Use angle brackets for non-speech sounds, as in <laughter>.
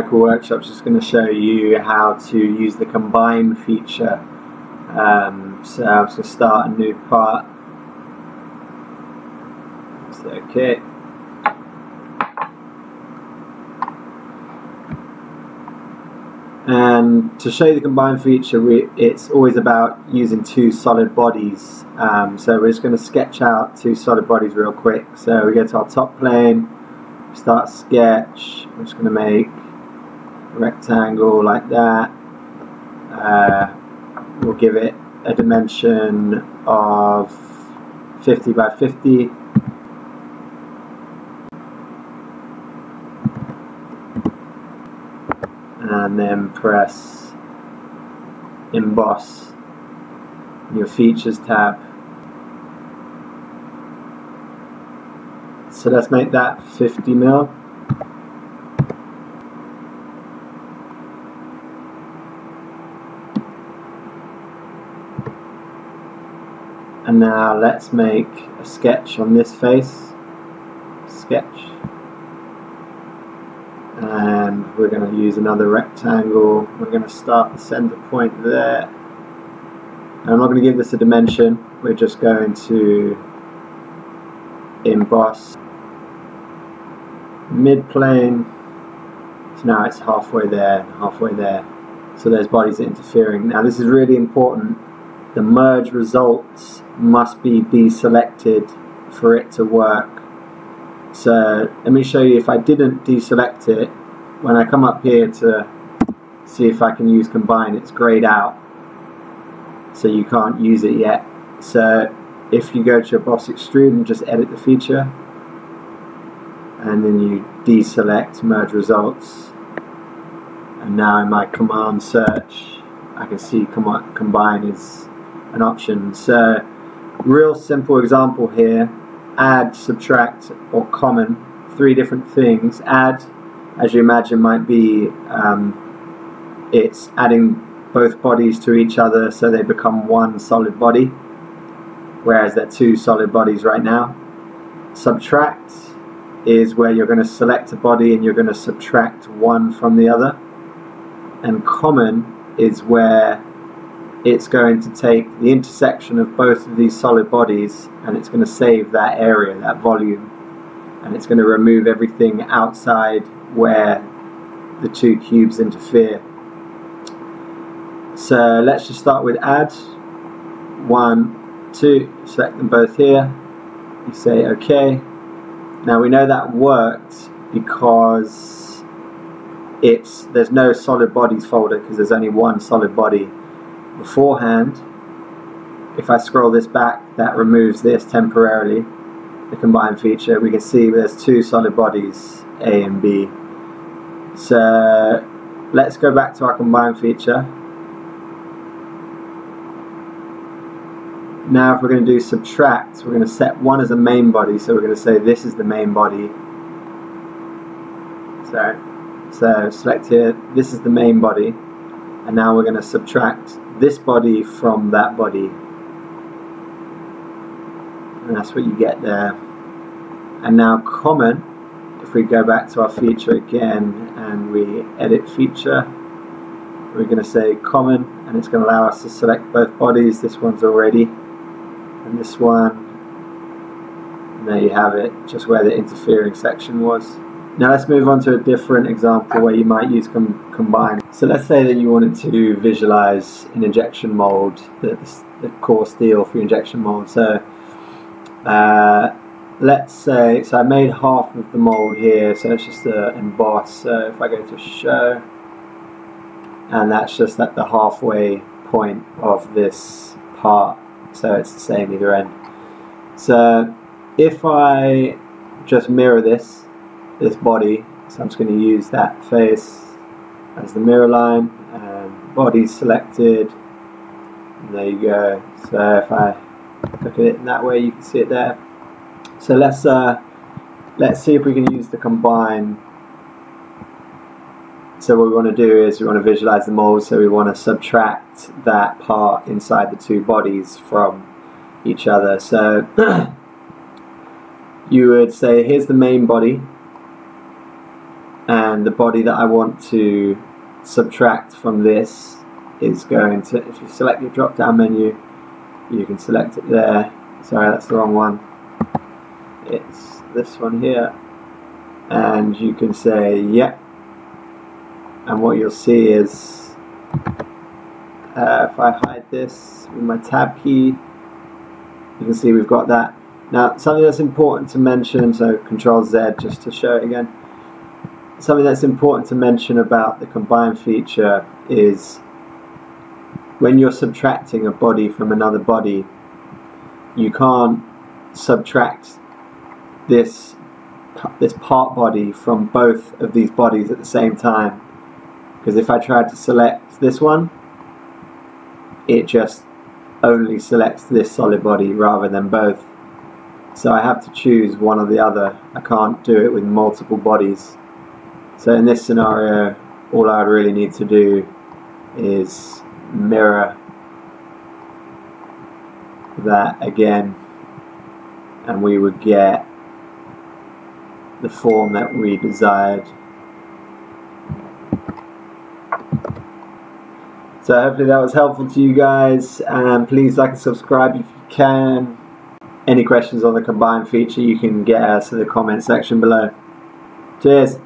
Microworkshops is just going to show you how to use the combine feature. Um, so I'm just going to start a new part. So, okay. And to show you the combine feature, we, it's always about using two solid bodies. Um, so we're just going to sketch out two solid bodies real quick. So we go to our top plane, start sketch. We're just going to make rectangle like that. Uh, we'll give it a dimension of 50 by 50. And then press emboss your features tab. So let's make that 50 mil. And now let's make a sketch on this face. Sketch. And we're going to use another rectangle. We're going to start the center point there. And I'm not going to give this a dimension. We're just going to emboss mid plane. So now it's halfway there, halfway there. So there's bodies interfering. Now this is really important. The merge results must be deselected for it to work. So let me show you if I didn't deselect it, when I come up here to see if I can use combine, it's grayed out. So you can't use it yet. So if you go to your boss extrude and just edit the feature, and then you deselect merge results, and now in my command search, I can see combine is an option. So real simple example here add subtract or common three different things. Add as you imagine might be um, it's adding both bodies to each other so they become one solid body whereas they're two solid bodies right now. Subtract is where you're going to select a body and you're going to subtract one from the other. And common is where it's going to take the intersection of both of these solid bodies and it's going to save that area, that volume, and it's going to remove everything outside where the two cubes interfere. So let's just start with add. One, two, select them both here. You say OK. Now we know that worked because it's there's no solid bodies folder because there's only one solid body beforehand, if I scroll this back, that removes this temporarily, the combine feature. We can see there's two solid bodies, A and B. So let's go back to our combine feature. Now if we're going to do subtract, we're going to set one as a main body, so we're going to say this is the main body. So, so select here, this is the main body, and now we're going to subtract this body from that body. And that's what you get there. And now common if we go back to our feature again and we edit feature we're going to say common and it's going to allow us to select both bodies. This one's already and this one and there you have it just where the interfering section was now let's move on to a different example where you might use com combine. So let's say that you wanted to visualize an injection mold, the, the core steel for your injection mold. So uh, let's say, so I made half of the mold here, so it's just a emboss. So if I go to show, and that's just at the halfway point of this part, so it's the same either end. So if I just mirror this, this body. So I'm just going to use that face as the mirror line. And body selected. And there you go. So if I look at it in that way you can see it there. So let's uh, let's see if we can use the combine. So what we want to do is we want to visualize the mold. So we want to subtract that part inside the two bodies from each other. So <clears throat> you would say here's the main body and the body that I want to subtract from this is going to, if you select your drop down menu, you can select it there. Sorry, that's the wrong one. It's this one here. And you can say, yep. And what you'll see is, uh, if I hide this with my tab key, you can see we've got that. Now, something that's important to mention, so Control Z just to show it again. Something that's important to mention about the combine feature is when you're subtracting a body from another body, you can't subtract this this part body from both of these bodies at the same time. Because if I tried to select this one, it just only selects this solid body rather than both. So I have to choose one or the other. I can't do it with multiple bodies. So in this scenario, all I would really need to do is mirror that again and we would get the form that we desired. So hopefully that was helpful to you guys and please like and subscribe if you can. Any questions on the combine feature you can get us in the comment section below. Cheers!